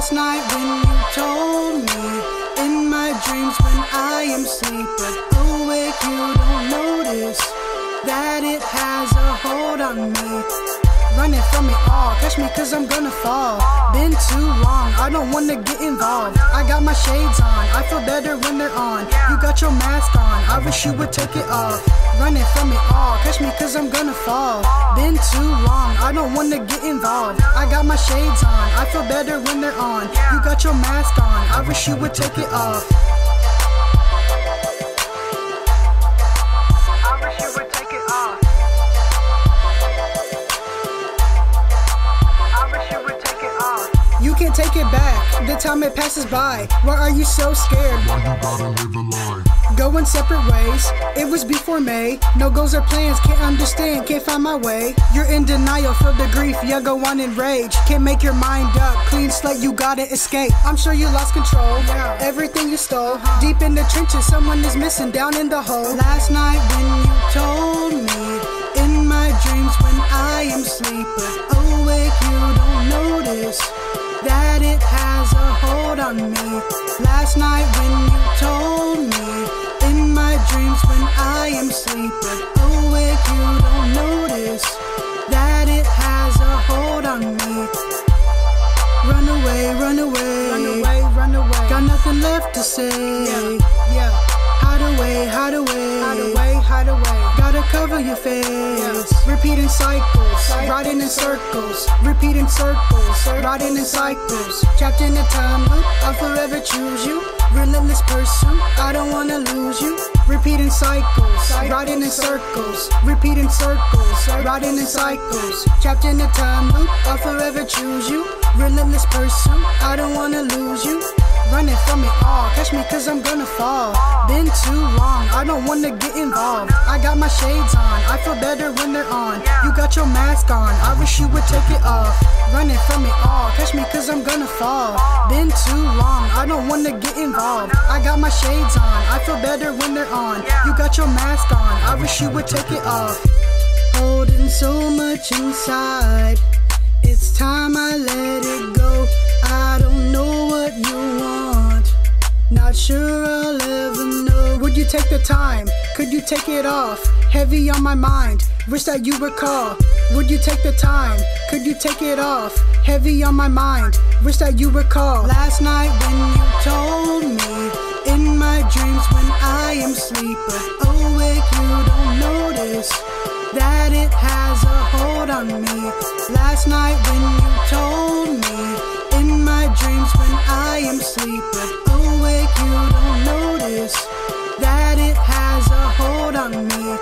Last night when you told me in my dreams when I am asleep, but awake you don't notice that it has a hold on me. Running from it all, catch me cause I'm gonna fall. Been too long, I don't wanna get involved. I got my shades on, I feel better when they're on. You got your mask on, I wish you would take it off. Running from it all, catch me cause I'm gonna fall. Been too long, I don't wanna get involved. I got my shades on, I feel better when they're on. You got your mask on, I wish you would take it off. Back, the time it passes by. Why are you so scared? Why you gotta live a lie? Going separate ways. It was before May. No goals or plans, can't understand, can't find my way. You're in denial, feel the grief, you go on in rage. Can't make your mind up, clean slate, you gotta escape. I'm sure you lost control, everything you stole. Uh-huh. Deep in the trenches, someone is missing down in the hole. Last night when that it has a hold on me. Last night when you told me in my dreams when I am sleeping awake you don't notice that it has a hold on me. Run away, run away, run away, run away. Got nothing left to say. Yeah, yeah. Hide away, hide away, hide away, hide away. Gotta cover your face. Repeating cycles, riding in circles, repeating circles, riding in cycles. Trapped in a time loop, I'll forever choose you. Relentless pursuit, I don't wanna lose you. Repeating cycles, riding in circles, repeating circles, riding in cycles. Trapped in a time loop, I'll forever choose you. Relentless pursuit, I don't wanna lose you. Running from it all, catch me cause I'm gonna fall. Been too long, I don't wanna get involved. I got my shades on, I feel better when they're on. You got your mask on, I wish you would take it off. Running from it all, catch me cause I'm gonna fall. Been too long, I don't wanna get involved. I got my shades on, I feel better when they're on. You got your mask on, I wish you would take it off. Holding so much inside. It's time I sure I'll ever know. Would you take the time? Could you take it off? Heavy on my mind. Wish that you recall. Would you take the time? Could you take it off? Heavy on my mind. Wish that you recall. Last night when you told me in my dreams when I am asleep, awake you don't notice that it has a hold on me. Last night when you told me in my dreams when I am asleep, but on me.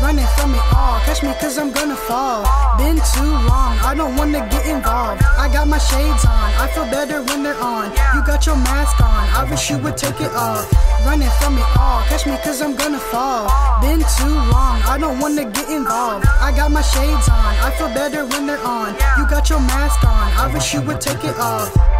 Running from it all, catch me cause I'm gonna fall. Been too long, I don't wanna get involved. I got my shades on, I feel better when they're on. You got your mask on, I wish you would take it off. Running from it all, catch me cause I'm gonna fall. Been too long, I don't wanna get involved. I got my shades on, I feel better when they're on. You got your mask on, I wish you would take it off.